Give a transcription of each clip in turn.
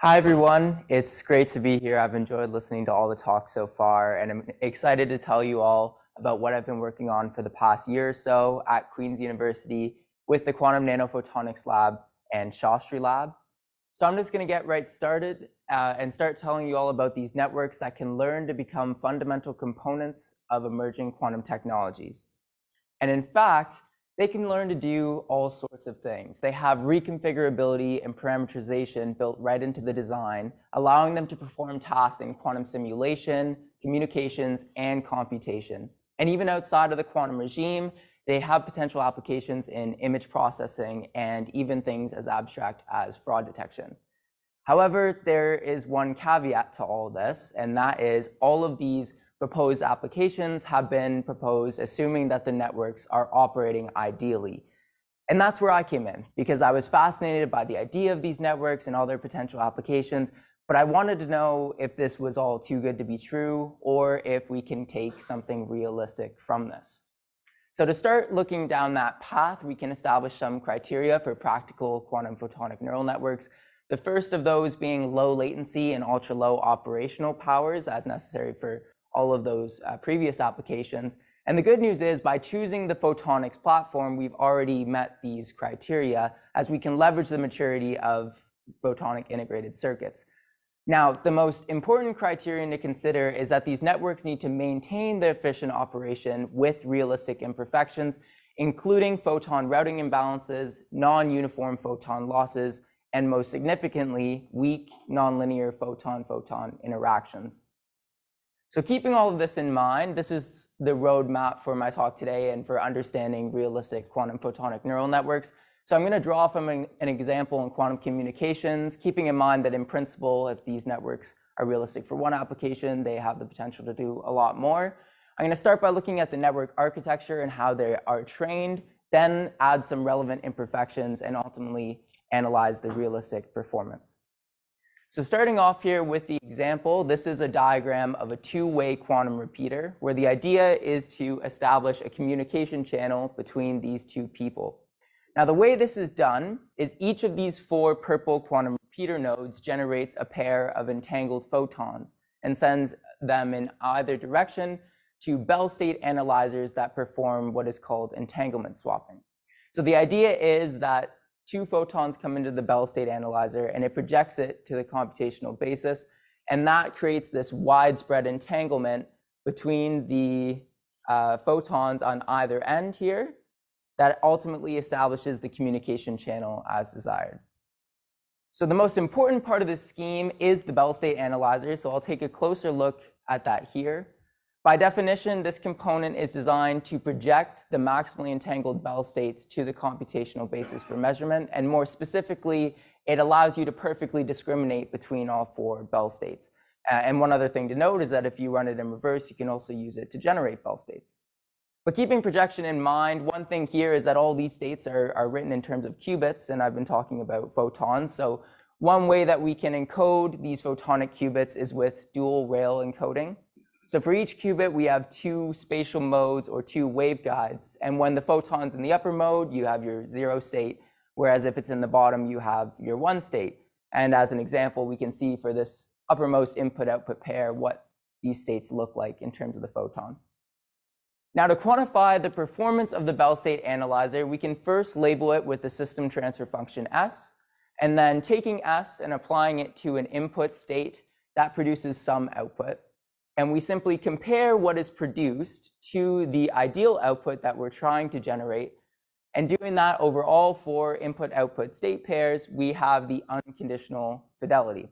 Hi, everyone. It's great to be here. I've enjoyed listening to all the talks so far, and I'm excited to tell you all about what I've been working on for the past year or so at Queen's University with the Quantum Nanophotonics Lab and Shastri Lab. So I'm just going to get right started uh, and start telling you all about these networks that can learn to become fundamental components of emerging quantum technologies. And in fact, they can learn to do all sorts of things. They have reconfigurability and parameterization built right into the design, allowing them to perform tasks in quantum simulation, communications, and computation. And even outside of the quantum regime, they have potential applications in image processing and even things as abstract as fraud detection. However, there is one caveat to all this, and that is all of these proposed applications have been proposed assuming that the networks are operating ideally. And that's where I came in because I was fascinated by the idea of these networks and all their potential applications, but I wanted to know if this was all too good to be true or if we can take something realistic from this. So to start looking down that path, we can establish some criteria for practical quantum photonic neural networks. The first of those being low latency and ultra low operational powers as necessary for all of those uh, previous applications. And the good news is by choosing the photonics platform, we've already met these criteria as we can leverage the maturity of photonic integrated circuits. Now, the most important criterion to consider is that these networks need to maintain their efficient operation with realistic imperfections, including photon routing imbalances, non-uniform photon losses, and most significantly, weak nonlinear photon-photon interactions. So keeping all of this in mind, this is the roadmap for my talk today and for understanding realistic quantum photonic neural networks. So I'm going to draw from an, an, example in quantum communications, keeping in mind that in principle, if these networks are realistic for one application, they have the potential to do a lot more. I'm going to start by looking at the network architecture and how they are trained, then add some relevant imperfections, and ultimately analyze the realistic performance. So starting off here with the example, this is a diagram of a two-way quantum repeater where the idea is to establish a communication channel between these two people. Now the way this is done is each of these four purple quantum repeater nodes generates a pair of entangled photons and sends them in either direction to Bell state analyzers that perform what is called entanglement swapping. So the idea is that two photons come into the Bell state analyzer and it projects it to the computational basis. And that creates this widespread entanglement between the uh, photons on either end here that ultimately establishes the communication channel as desired. So the most important part of this scheme is the Bell state analyzer. So I'll take a closer look at that here. By definition, this component is designed to project the maximally entangled Bell states to the computational basis for measurement, and more specifically, it allows you to perfectly discriminate between all four Bell states. Uh, and one other thing to note is that if you run it in reverse, you can also use it to generate Bell states. But keeping projection in mind, one thing here is that all these states are, are written in terms of qubits, and I've been talking about photons. So one way that we can encode these photonic qubits is with dual rail encoding. So for each qubit, we have two spatial modes or two waveguides. And when the photon's in the upper mode, you have your zero state, whereas if it's in the bottom, you have your one state. And as an example, we can see for this uppermost input-output pair what these states look like in terms of the photons. Now to quantify the performance of the Bell state analyzer, we can first label it with the system transfer function S, and then taking S and applying it to an input state, that produces some output and we simply compare what is produced to the ideal output that we're trying to generate. And doing that over all four input-output state pairs, we have the unconditional fidelity.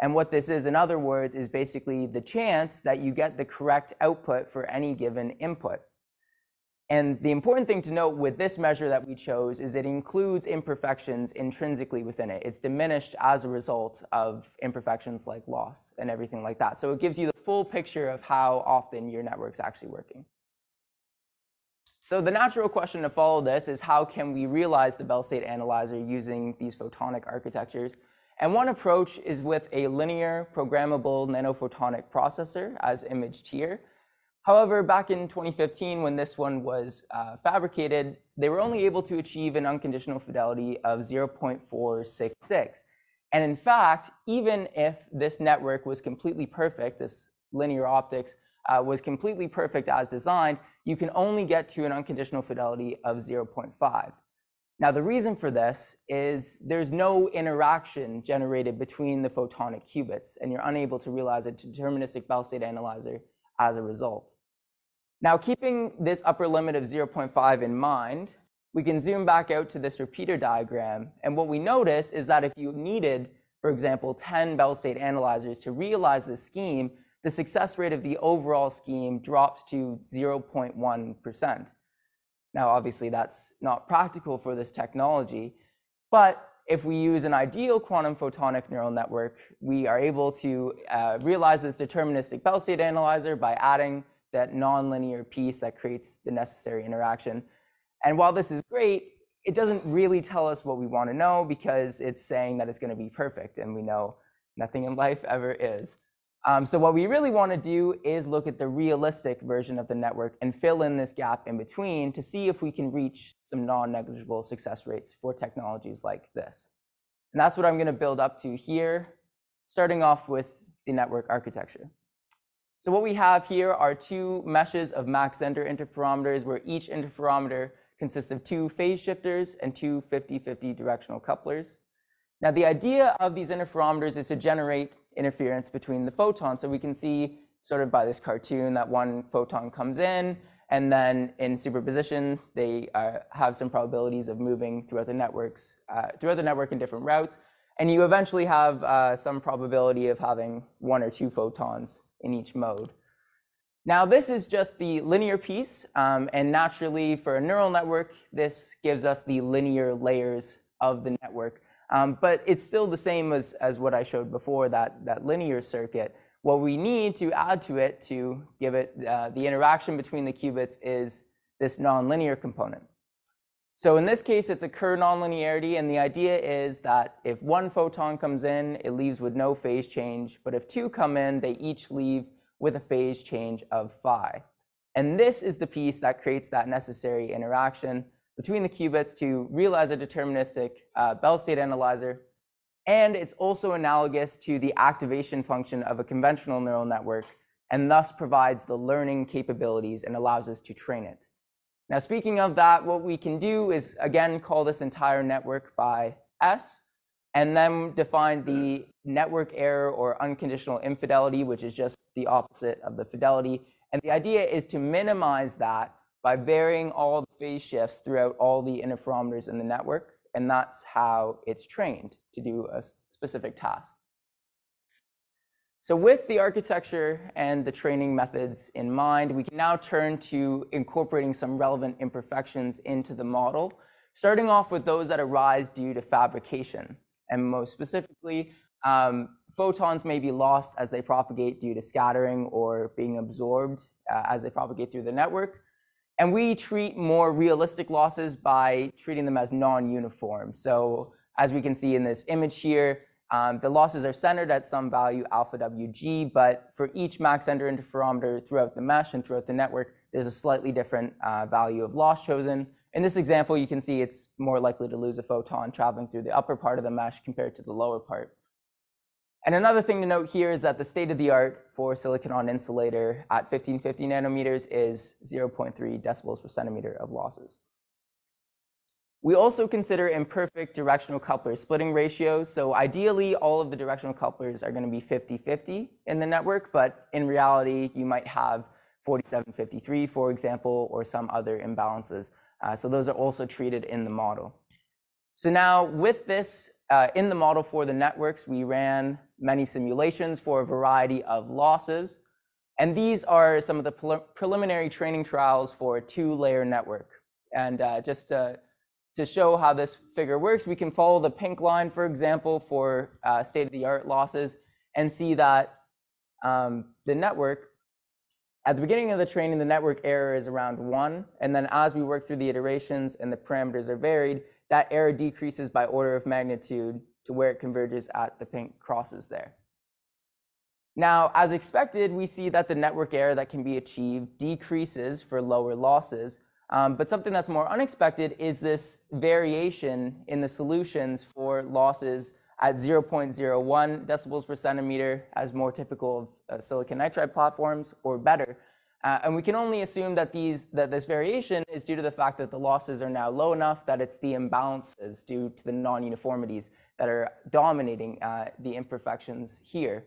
And what this is, in other words, is basically the chance that you get the correct output for any given input. And the important thing to note with this measure that we chose is it includes imperfections intrinsically within it. It's diminished as a result of imperfections like loss and everything like that. So it gives you the full picture of how often your network's actually working. So the natural question to follow this is how can we realize the Bell state analyzer using these photonic architectures? And one approach is with a linear programmable nanophotonic processor as imaged here. However, back in 2015, when this one was uh, fabricated, they were only able to achieve an unconditional fidelity of 0.466. And in fact, even if this network was completely perfect, this linear optics uh, was completely perfect as designed, you can only get to an unconditional fidelity of 0.5. Now, the reason for this is there's no interaction generated between the photonic qubits, and you're unable to realize a deterministic Bell state analyzer as a result. Now, keeping this upper limit of 0.5 in mind, we can zoom back out to this repeater diagram, and what we notice is that if you needed, for example, 10 Bell state analyzers to realize this scheme, the success rate of the overall scheme dropped to 0.1%. Now, obviously, that's not practical for this technology, but if we use an ideal quantum photonic neural network, we are able to uh, realize this deterministic Bell state analyzer by adding that nonlinear piece that creates the necessary interaction. And while this is great, it doesn't really tell us what we want to know because it's saying that it's going to be perfect, and we know nothing in life ever is. Um, so what we really want to do is look at the realistic version of the network and fill in this gap in between to see if we can reach some non-negligible success rates for technologies like this. And that's what I'm going to build up to here, starting off with the network architecture. So what we have here are two meshes of Mach-Zehnder interferometers where each interferometer consists of two phase shifters and two 50-50 directional couplers. Now the idea of these interferometers is to generate interference between the photons. So we can see sort of by this cartoon that one photon comes in, and then in superposition, they uh, have some probabilities of moving throughout the networks, uh, throughout the network in different routes. And you eventually have uh, some probability of having one or two photons in each mode. Now, this is just the linear piece, um, and naturally, for a neural network, this gives us the linear layers of the network. Um, but it's still the same as, as what I showed before, that, that linear circuit. What we need to add to it to give it uh, the interaction between the qubits is this nonlinear component. So in this case, it's a Kerr nonlinearity, and the idea is that if one photon comes in, it leaves with no phase change, but if two come in, they each leave with a phase change of phi. And this is the piece that creates that necessary interaction between the qubits to realize a deterministic uh, Bell state analyzer. And it's also analogous to the activation function of a conventional neural network and thus provides the learning capabilities and allows us to train it. Now, speaking of that, what we can do is, again, call this entire network by S, and then define the network error or unconditional infidelity, which is just the opposite of the fidelity. And the idea is to minimize that by varying all the phase shifts throughout all the interferometers in the network, and that's how it's trained to do a specific task. So with the architecture and the training methods in mind, we can now turn to incorporating some relevant imperfections into the model, starting off with those that arise due to fabrication. And most specifically, um, photons may be lost as they propagate due to scattering or being absorbed uh, as they propagate through the network. And we treat more realistic losses by treating them as non-uniform. So as we can see in this image here, um, the losses are centered at some value alpha WG, but for each Mach-Zehnder interferometer throughout the mesh and throughout the network, there's a slightly different uh, value of loss chosen. In this example, you can see it's more likely to lose a photon traveling through the upper part of the mesh compared to the lower part. And another thing to note here is that the state of the art for silicon on insulator at 1550 nanometers is 0.3 decibels per centimeter of losses. We also consider imperfect directional coupler splitting ratios. So ideally, all of the directional couplers are going to be 50-50 in the network, but in reality, you might have 47-53, for example, or some other imbalances. Uh, so those are also treated in the model. So now with this uh, in the model for the networks, we ran many simulations for a variety of losses. And these are some of the pre preliminary training trials for a two-layer network. And uh, just to, to show how this figure works, we can follow the pink line, for example, for uh, state-of-the-art losses and see that um, the network, at the beginning of the training, the network error is around one. And then as we work through the iterations and the parameters are varied, that error decreases by order of magnitude to where it converges at the pink crosses there. Now, as expected, we see that the network error that can be achieved decreases for lower losses. Um, but something that's more unexpected is this variation in the solutions for losses at 0.01 decibels per centimeter, as more typical of uh, silicon nitride platforms, or better. Uh, and we can only assume that, these, that this variation is due to the fact that the losses are now low enough that it's the imbalances due to the non-uniformities that are dominating uh, the imperfections here.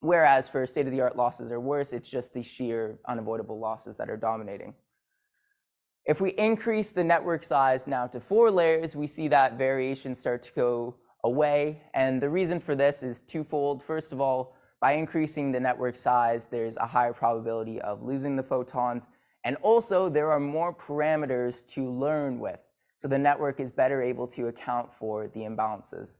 Whereas for state-of-the-art losses or worse, it's just the sheer unavoidable losses that are dominating. If we increase the network size now to four layers, we see that variation start to go away. And the reason for this is twofold. First of all, by increasing the network size, there's a higher probability of losing the photons. And also, there are more parameters to learn with. So the network is better able to account for the imbalances.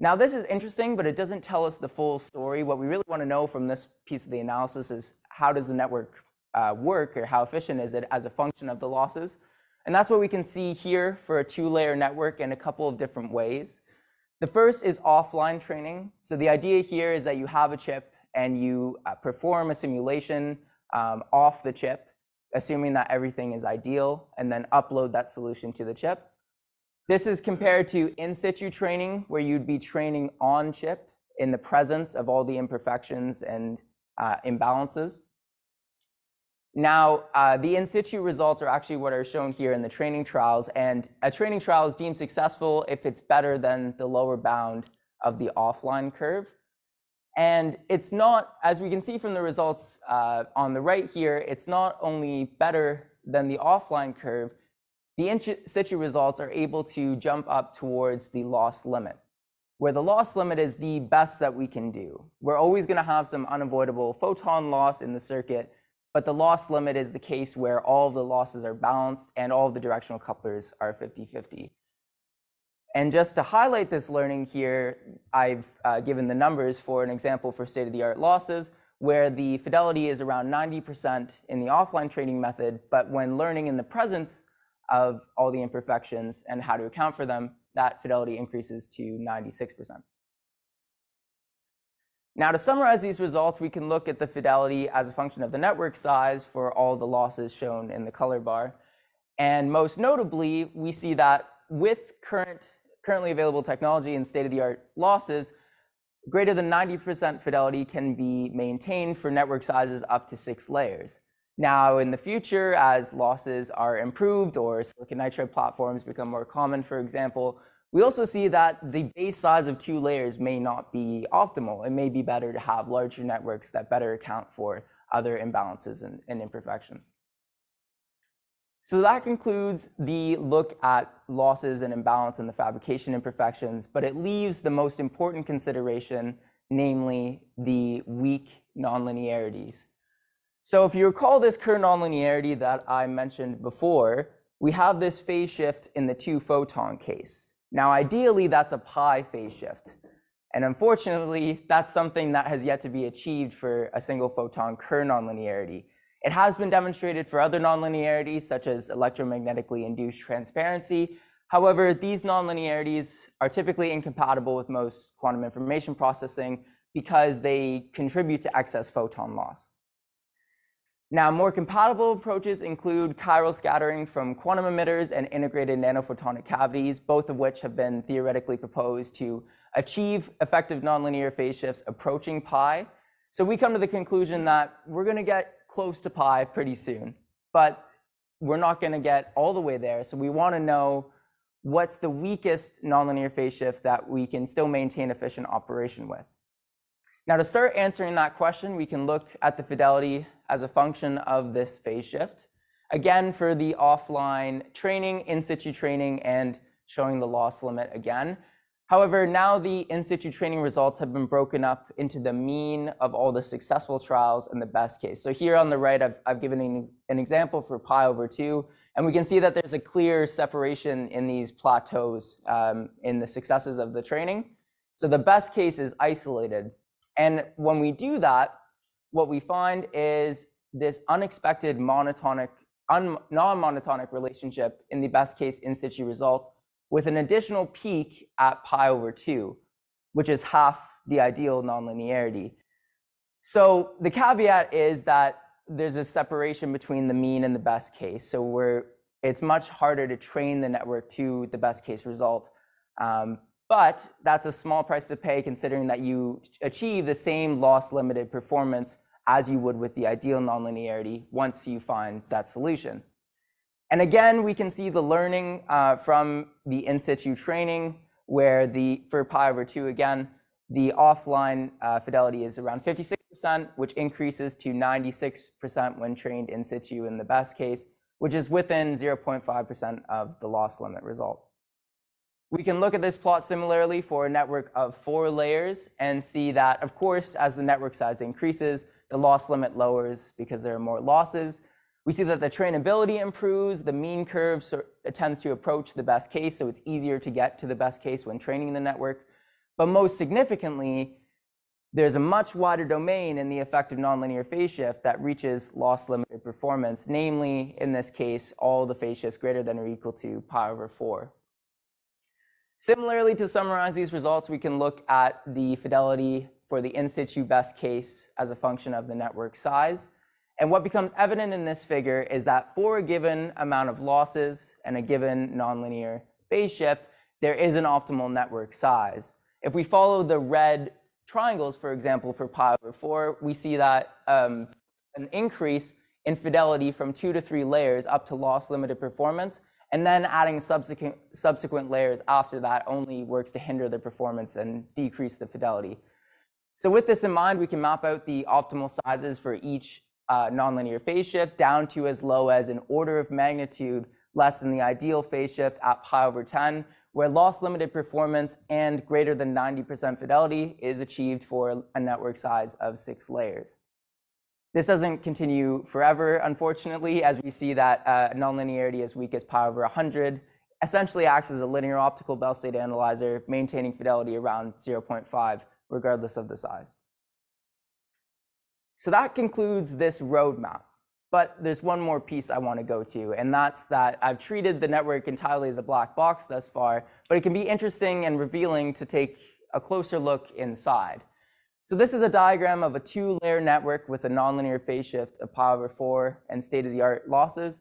Now, this is interesting, but it doesn't tell us the full story. What we really want to know from this piece of the analysis is how does the network uh, work or how efficient is it as a function of the losses? And that's what we can see here for a two-layer network in a couple of different ways. The first is offline training. So the idea here is that you have a chip and you uh, perform a simulation um, off the chip, assuming that everything is ideal, and then upload that solution to the chip. This is compared to in situ training, where you'd be training on chip in the presence of all the imperfections and uh, imbalances. Now, uh, the in situ results are actually what are shown here in the training trials, and a training trial is deemed successful if it's better than the lower bound of the offline curve. And it's not, as we can see from the results uh, on the right here, it's not only better than the offline curve, the in situ results are able to jump up towards the loss limit, where the loss limit is the best that we can do. We're always going to have some unavoidable photon loss in the circuit, but the loss limit is the case where all of the losses are balanced and all of the directional couplers are 50-50. And just to highlight this learning here, I've uh, given the numbers for an example for state-of-the-art losses, where the fidelity is around 90% in the offline training method, but when learning in the presence of all the imperfections and how to account for them, that fidelity increases to 96%. Now, to summarize these results, we can look at the fidelity as a function of the network size for all the losses shown in the color bar. And most notably, we see that with current, currently available technology and state-of-the-art losses, greater than 90% fidelity can be maintained for network sizes up to six layers. Now, in the future, as losses are improved or silicon nitride platforms become more common, for example, we also see that the base size of two layers may not be optimal. It may be better to have larger networks that better account for other imbalances and, and imperfections. So that concludes the look at losses and imbalance and the fabrication imperfections, but it leaves the most important consideration, namely the weak nonlinearities. So if you recall this Kerr nonlinearity that I mentioned before, we have this phase shift in the two photon case. Now, ideally, that's a pi phase shift. And unfortunately, that's something that has yet to be achieved for a single photon Kerr nonlinearity. It has been demonstrated for other nonlinearities, such as electromagnetically induced transparency. However, these nonlinearities are typically incompatible with most quantum information processing because they contribute to excess photon loss. Now, more compatible approaches include chiral scattering from quantum emitters and integrated nanophotonic cavities, both of which have been theoretically proposed to achieve effective nonlinear phase shifts approaching pi. So we come to the conclusion that we're going to get close to pi pretty soon, but we're not going to get all the way there. So we want to know what's the weakest nonlinear phase shift that we can still maintain efficient operation with. Now, to start answering that question, we can look at the fidelity as a function of this phase shift. Again, for the offline training, in situ training, and showing the loss limit again. However, now the in situ training results have been broken up into the mean of all the successful trials and the best case. So here on the right, I've, I've given an, an example for pi over 2, and we can see that there's a clear separation in these plateaus um, in the successes of the training. So the best case is isolated. And when we do that, what we find is this unexpected monotonic, un, non-monotonic relationship in the best case in situ results with an additional peak at pi over 2, which is half the ideal nonlinearity. So the caveat is that there's a separation between the mean and the best case. So we're, it's much harder to train the network to the best case result um, but that's a small price to pay considering that you achieve the same loss-limited performance as you would with the ideal nonlinearity once you find that solution. And again, we can see the learning uh, from the in situ training where the, for pi over 2 again, the offline uh, fidelity is around 56%, which increases to 96% when trained in situ in the best case, which is within 0.5% of the loss limit result. We can look at this plot similarly for a network of four layers and see that, of course, as the network size increases, the loss limit lowers because there are more losses. We see that the trainability improves, the mean curve tends to approach the best case, so it's easier to get to the best case when training the network. But most significantly, there's a much wider domain in the effective nonlinear phase shift that reaches loss limited performance, namely, in this case, all the phase shifts greater than or equal to pi over 4. Similarly, to summarize these results, we can look at the fidelity for the in situ best case as a function of the network size. And what becomes evident in this figure is that for a given amount of losses and a given nonlinear phase shift, there is an optimal network size. If we follow the red triangles, for example, for pi over 4, we see that um, an increase in fidelity from two to three layers up to loss limited performance and then adding subsequent, subsequent layers after that only works to hinder the performance and decrease the fidelity. So with this in mind, we can map out the optimal sizes for each uh, nonlinear phase shift down to as low as an order of magnitude less than the ideal phase shift at pi over 10, where loss limited performance and greater than 90% fidelity is achieved for a network size of six layers. This doesn't continue forever, unfortunately, as we see that uh, nonlinearity as weak as pi over 100 essentially acts as a linear optical Bell state analyzer, maintaining fidelity around 0.5, regardless of the size. So that concludes this roadmap. But there's one more piece I want to go to, and that's that I've treated the network entirely as a black box thus far, but it can be interesting and revealing to take a closer look inside. So this is a diagram of a two-layer network with a nonlinear phase shift of pi over 4 and state-of-the-art losses.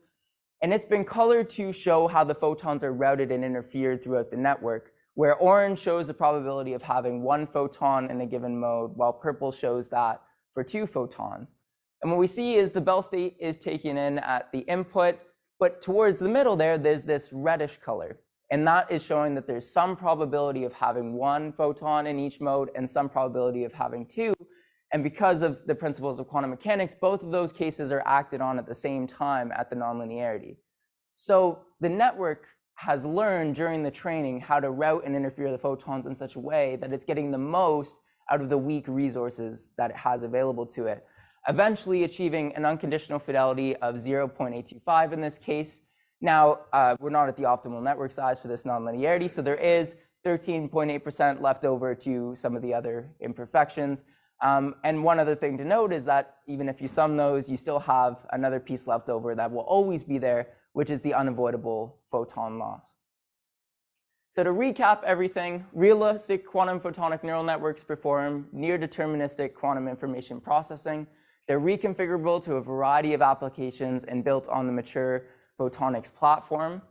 And it's been colored to show how the photons are routed and interfered throughout the network, where orange shows the probability of having one photon in a given mode, while purple shows that for two photons. And what we see is the Bell state is taken in at the input, but towards the middle there, there's this reddish color. And that is showing that there's some probability of having one photon in each mode and some probability of having two. And because of the principles of quantum mechanics, both of those cases are acted on at the same time at the nonlinearity. So the network has learned during the training how to route and interfere the photons in such a way that it's getting the most out of the weak resources that it has available to it, eventually achieving an unconditional fidelity of 0.825 in this case, now, uh, we're not at the optimal network size for this nonlinearity, so there is 13.8% left over to some of the other imperfections. Um, and one other thing to note is that even if you sum those, you still have another piece left over that will always be there, which is the unavoidable photon loss. So to recap everything, realistic quantum photonic neural networks perform near deterministic quantum information processing. They're reconfigurable to a variety of applications and built on the mature photonics platform.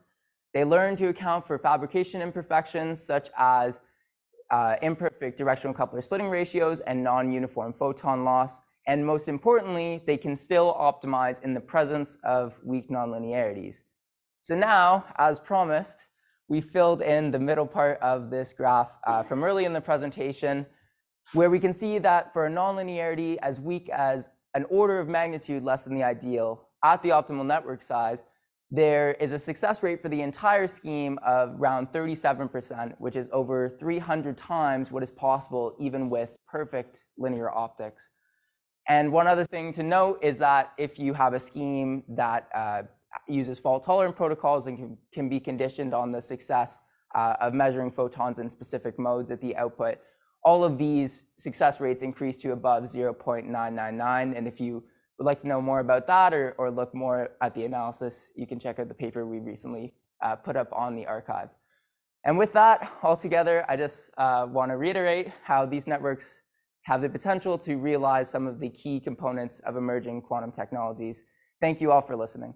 They learn to account for fabrication imperfections such as uh, imperfect directional coupler splitting ratios and non-uniform photon loss. And most importantly, they can still optimize in the presence of weak nonlinearities. So now, as promised, we filled in the middle part of this graph uh, from early in the presentation, where we can see that for a nonlinearity as weak as an order of magnitude less than the ideal at the optimal network size, there is a success rate for the entire scheme of around 37%, which is over 300 times what is possible even with perfect linear optics. And one other thing to note is that if you have a scheme that uh, uses fault-tolerant protocols and can, can, be conditioned on the success uh, of measuring photons in specific modes at the output, all of these success rates increase to above 0.999. And if you would like to know more about that or, or look more at the analysis, you can check out the paper we recently uh, put up on the arXiv. And with that, altogether, I just uh, want to reiterate how these networks have the potential to realize some of the key components of emerging quantum technologies. Thank you all for listening.